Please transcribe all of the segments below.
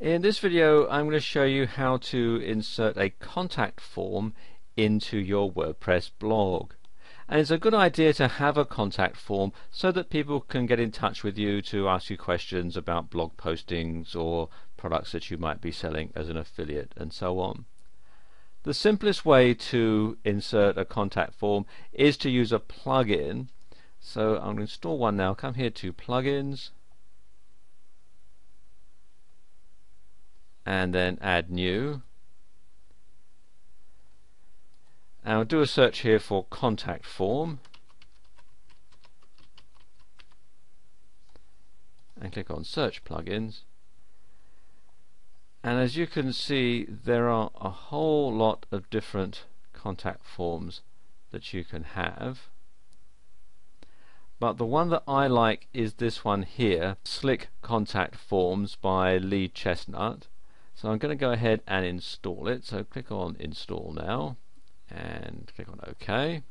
In this video I'm going to show you how to insert a contact form into your WordPress blog. And it's a good idea to have a contact form so that people can get in touch with you to ask you questions about blog postings or products that you might be selling as an affiliate and so on. The simplest way to insert a contact form is to use a plugin. So I'm going to install one now. Come here to plugins and then add new. And I'll do a search here for contact form. And click on search plugins. And as you can see there are a whole lot of different contact forms that you can have. But the one that I like is this one here Slick Contact Forms by Lee Chestnut so I'm going to go ahead and install it. So click on install now and click on OK.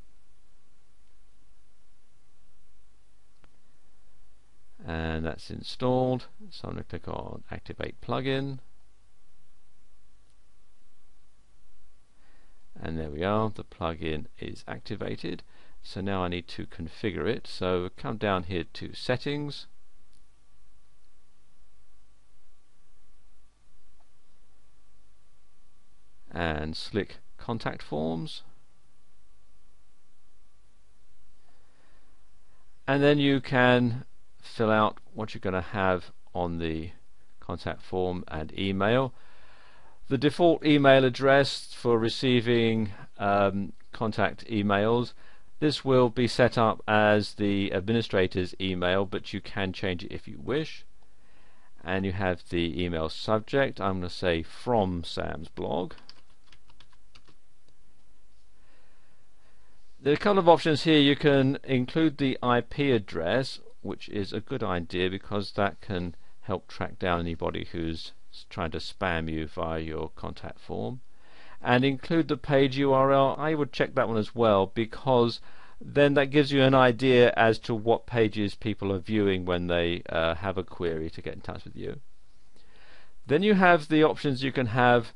And that's installed. So I'm going to click on activate plugin. And there we are. The plugin is activated. So now I need to configure it. So come down here to settings and slick contact forms. And then you can fill out what you're going to have on the contact form and email. The default email address for receiving um, contact emails this will be set up as the administrator's email but you can change it if you wish. And you have the email subject I'm going to say from Sam's blog there are a couple of options here. You can include the IP address which is a good idea because that can help track down anybody who's trying to spam you via your contact form. And include the page URL I would check that one as well because then that gives you an idea as to what pages people are viewing when they uh, have a query to get in touch with you. Then you have the options you can have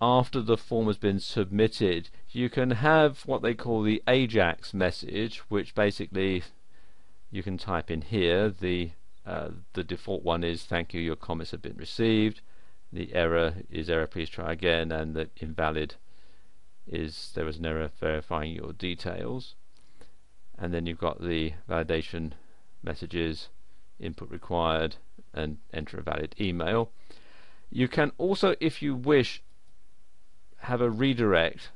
after the form has been submitted you can have what they call the AJAX message which basically you can type in here. The uh, the default one is thank you your comments have been received. The error is error please try again and the invalid is there was an error verifying your details. And then you've got the validation messages input required and enter a valid email. You can also if you wish have a redirect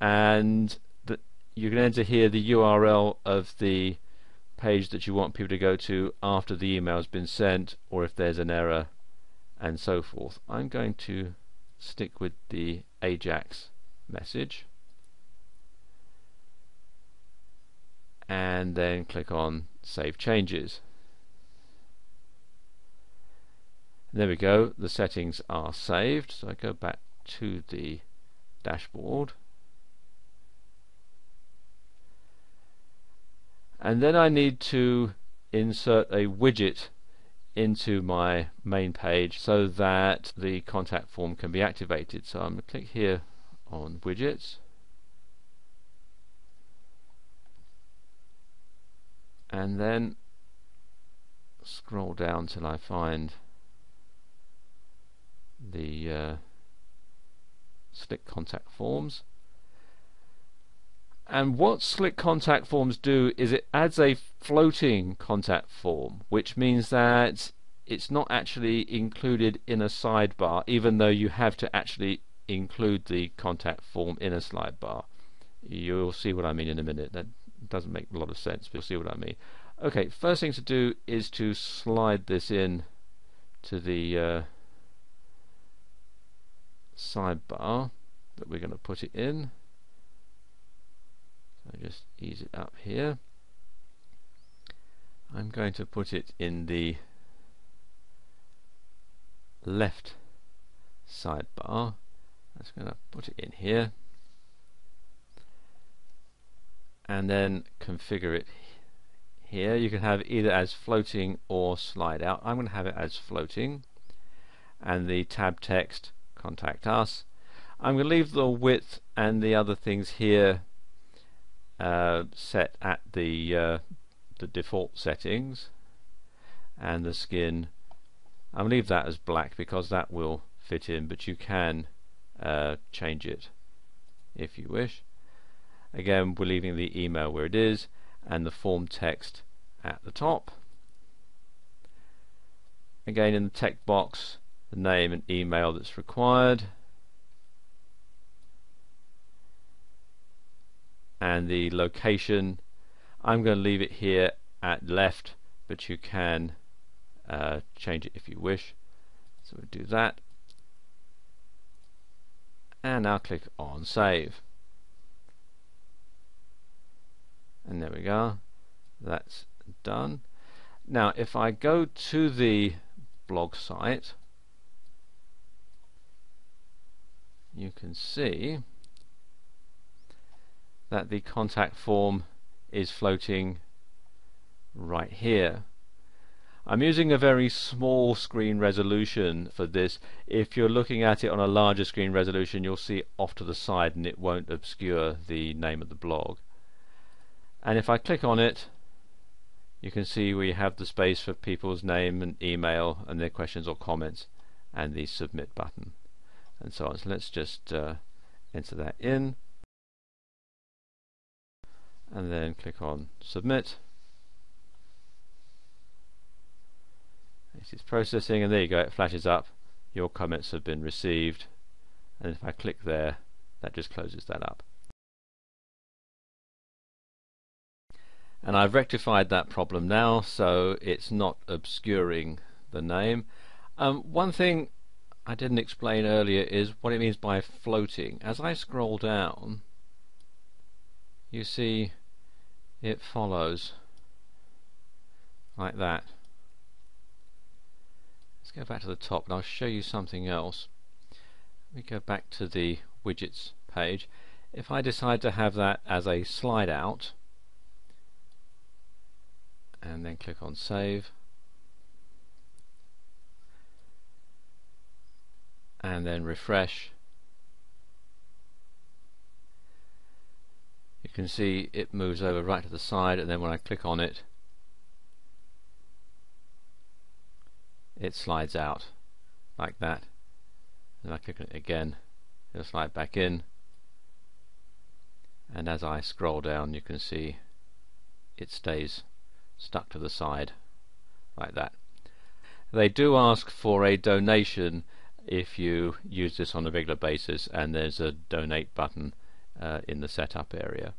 and you can enter here the URL of the page that you want people to go to after the email has been sent or if there's an error and so forth. I'm going to stick with the Ajax message and then click on Save Changes. There we go, the settings are saved. So I go back to the dashboard and then I need to insert a widget into my main page so that the contact form can be activated. So I'm going to click here on widgets and then scroll down till I find the uh, slick contact forms and what slick contact forms do is it adds a floating contact form, which means that it's not actually included in a sidebar, even though you have to actually include the contact form in a sidebar. You'll see what I mean in a minute. That doesn't make a lot of sense, but you'll see what I mean. Okay, first thing to do is to slide this in to the uh, sidebar that we're going to put it in. So just ease it up here. I'm going to put it in the left sidebar. I'm just going to put it in here and then configure it here. You can have either as floating or slide out. I'm going to have it as floating and the tab text contact us. I'm going to leave the width and the other things here uh, set at the uh, the default settings and the skin. I'll leave that as black because that will fit in but you can uh, change it if you wish. Again we're leaving the email where it is and the form text at the top. Again in the text box the name and email that's required and the location. I'm going to leave it here at left but you can uh, change it if you wish. So we do that. And now click on save. And there we go. That's done. Now if I go to the blog site you can see that the contact form is floating right here. I'm using a very small screen resolution for this. If you're looking at it on a larger screen resolution you'll see off to the side and it won't obscure the name of the blog. And if I click on it you can see we have the space for people's name and email and their questions or comments and the submit button and so on. So let's just uh, enter that in. And then click on submit. It's processing and there you go it flashes up. Your comments have been received. And if I click there that just closes that up. And I've rectified that problem now so it's not obscuring the name. Um, one thing I didn't explain earlier is what it means by floating as I scroll down you see it follows like that. Let's go back to the top and I'll show you something else. We go back to the widgets page. If I decide to have that as a slide out and then click on save and then refresh. You can see it moves over right to the side and then when I click on it it slides out like that. And I click on it again it'll slide back in. And as I scroll down you can see it stays stuck to the side like that. They do ask for a donation if you use this on a regular basis and there's a donate button uh, in the setup area.